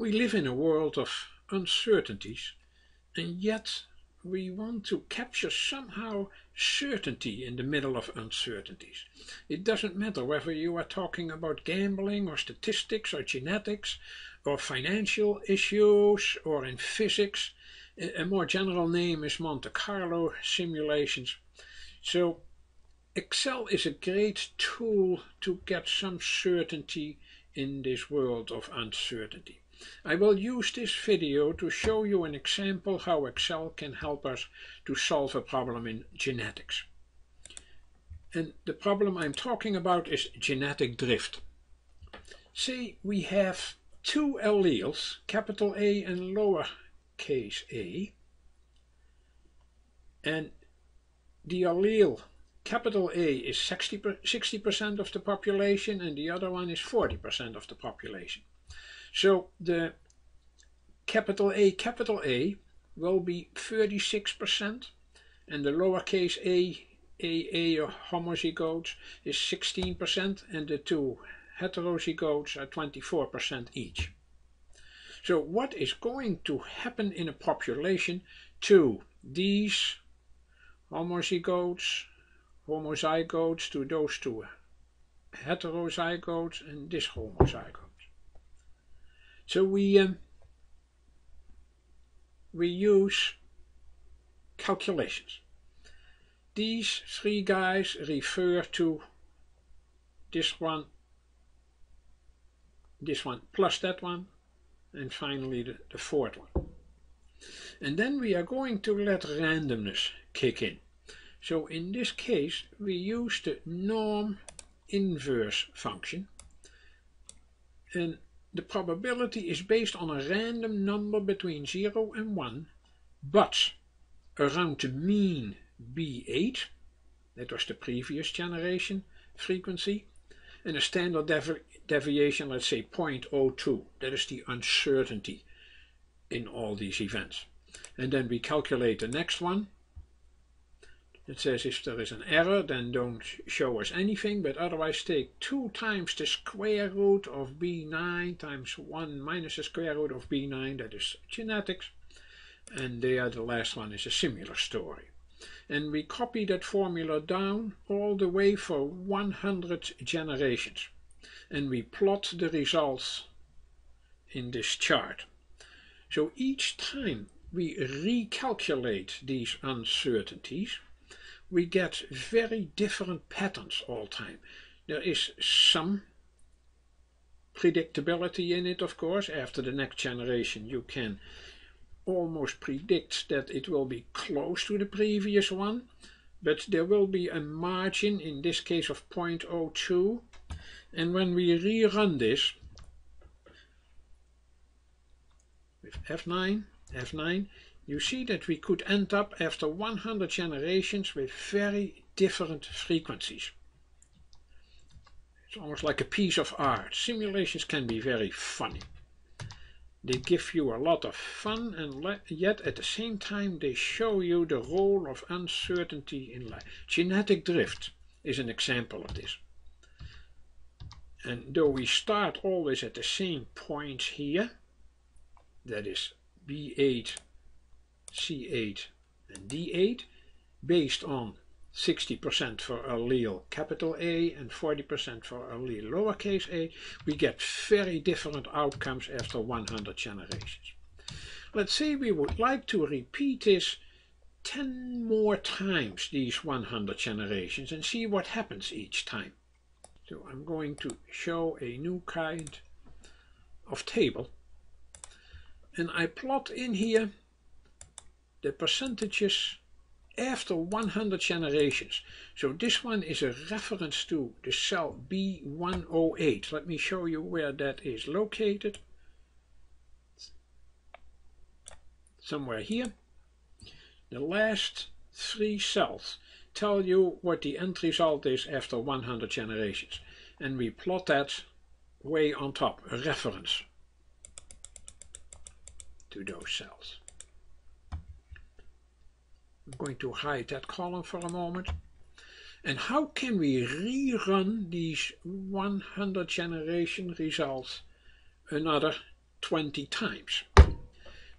We live in a world of uncertainties, and yet we want to capture somehow certainty in the middle of uncertainties. It doesn't matter whether you are talking about gambling or statistics or genetics or financial issues or in physics. A more general name is Monte Carlo simulations. So Excel is a great tool to get some certainty in this world of uncertainty. I will use this video to show you an example how Excel can help us to solve a problem in genetics. And the problem I'm talking about is genetic drift. Say we have two alleles, capital A and lowercase a, and the allele capital A is 60% of the population and the other one is 40% of the population. So the capital A capital A will be 36% and the lowercase a AA or homozygotes is 16% and the two heterozygotes are 24% each. So what is going to happen in a population to these homozygotes homozygotes to those two heterozygotes and this homozygote. So we um, we use calculations. These three guys refer to this one, this one plus that one, and finally the, the fourth one. And then we are going to let randomness kick in. So in this case we use the norm inverse function and the probability is based on a random number between 0 and 1 but around the mean B8 that was the previous generation frequency and a standard devi deviation let's say 0.02 that is the uncertainty in all these events. And then we calculate the next one it says if there is an error, then don't show us anything, but otherwise take 2 times the square root of b9 times 1 minus the square root of b9, that is genetics. And there the last one is a similar story. And we copy that formula down all the way for 100 generations. And we plot the results in this chart. So each time we recalculate these uncertainties, we get very different patterns all time. There is some predictability in it, of course. After the next generation, you can almost predict that it will be close to the previous one, but there will be a margin, in this case of 0.02. And when we rerun this with F9, F9, you see that we could end up after 100 generations with very different frequencies. It's almost like a piece of art. Simulations can be very funny. They give you a lot of fun and yet at the same time they show you the role of uncertainty in life. Genetic drift is an example of this. And though we start always at the same point here, that is B8 C8 and D8 based on 60% for allele capital A and 40% for allele lowercase a, we get very different outcomes after 100 generations. Let's say we would like to repeat this 10 more times, these 100 generations, and see what happens each time. So I'm going to show a new kind of table. And I plot in here the percentages after 100 generations. So this one is a reference to the cell B108. Let me show you where that is located. Somewhere here. The last three cells tell you what the end result is after 100 generations. And we plot that way on top, a reference to those cells. I'm going to hide that column for a moment. And how can we rerun these 100 generation results another 20 times.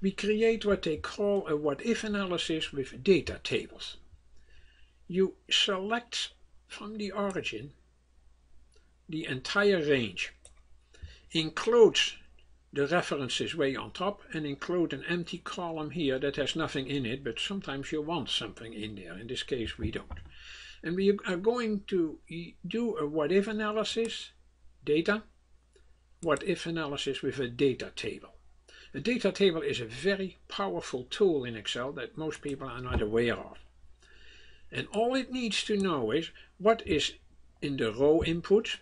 We create what they call a what-if analysis with data tables. You select from the origin the entire range, include the references way on top and include an empty column here that has nothing in it, but sometimes you want something in there. In this case, we don't. And we are going to do a what-if analysis, data, what-if analysis with a data table. A data table is a very powerful tool in Excel that most people are not aware of. And all it needs to know is what is in the row input,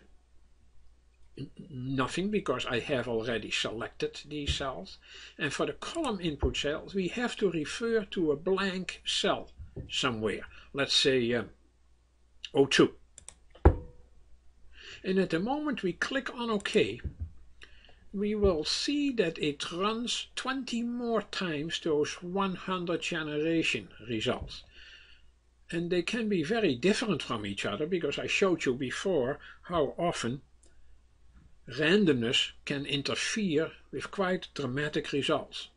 nothing because I have already selected these cells. And for the column input cells, we have to refer to a blank cell somewhere. Let's say um, O2. And at the moment we click on OK, we will see that it runs 20 more times those 100 generation results. And they can be very different from each other because I showed you before how often randomness can interfere with quite dramatic results.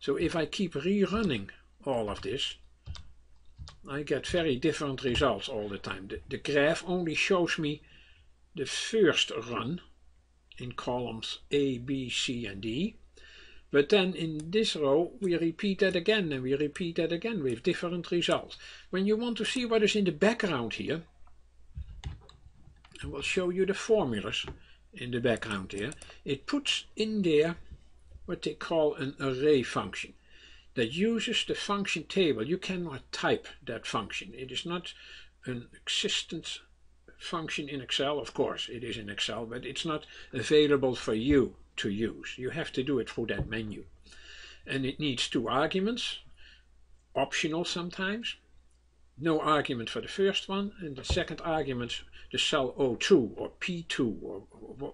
So if I keep rerunning all of this, I get very different results all the time. The, the graph only shows me the first run in columns A, B, C and D. But then in this row we repeat that again and we repeat that again with different results. When you want to see what is in the background here, I will show you the formulas in the background here, it puts in there what they call an array function that uses the function table. You cannot type that function. It is not an existent function in Excel. Of course, it is in Excel, but it's not available for you to use. You have to do it through that menu. And it needs two arguments, optional sometimes. No argument for the first one, and the second argument the cell O2 or P2 or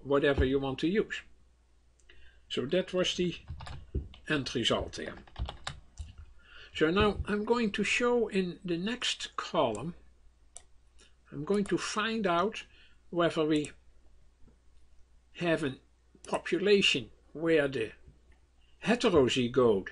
whatever you want to use. So that was the end result there. So now I'm going to show in the next column, I'm going to find out whether we have a population where the heterozygote,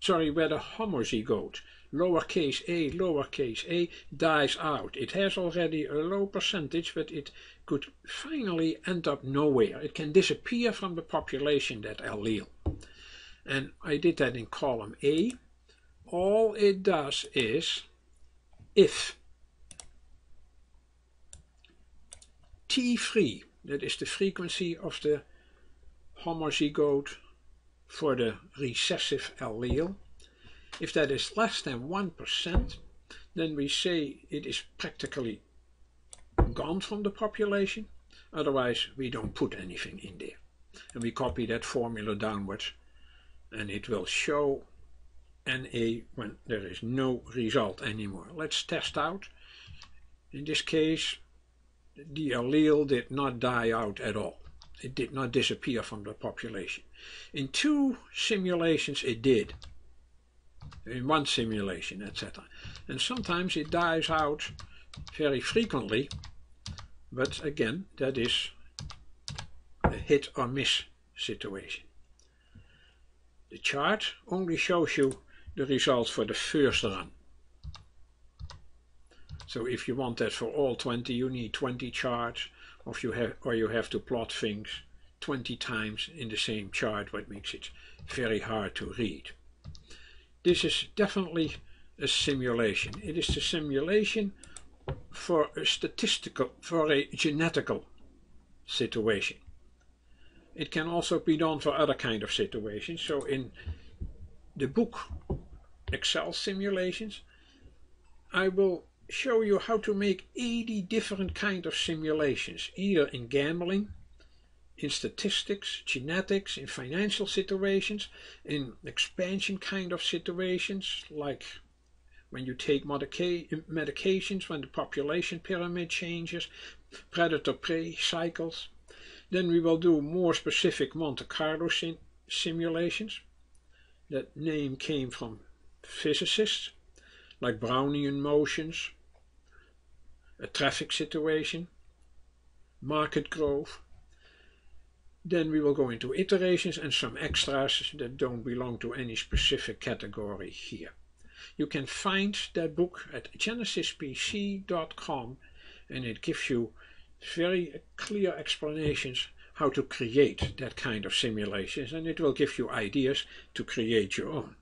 sorry, where the homozygote lowercase a, lowercase a dies out. It has already a low percentage, but it could finally end up nowhere. It can disappear from the population, that allele. And I did that in column A. All it does is, if T3, that is the frequency of the homozygote for the recessive allele, if that is less than 1%, then we say it is practically gone from the population. Otherwise, we don't put anything in there. And we copy that formula downwards and it will show NA when there is no result anymore. Let's test out. In this case, the allele did not die out at all. It did not disappear from the population. In two simulations it did in one simulation, etc. And sometimes it dies out very frequently, but again, that is a hit or miss situation. The chart only shows you the results for the first run. So if you want that for all 20, you need 20 charts, or you have, or you have to plot things 20 times in the same chart, what makes it very hard to read. This is definitely a simulation. It is the simulation for a statistical, for a genetical situation. It can also be done for other kind of situations. So in the book Excel simulations, I will show you how to make 80 different kind of simulations, either in gambling, in statistics, genetics, in financial situations, in expansion kind of situations, like when you take medica medications, when the population pyramid changes, predator-prey cycles. Then we will do more specific Monte Carlo sim simulations. That name came from physicists, like Brownian motions, a traffic situation, market growth, Then we will go into iterations and some extras that don't belong to any specific category here. You can find that book at genesispc.com and it gives you very clear explanations how to create that kind of simulations and it will give you ideas to create your own.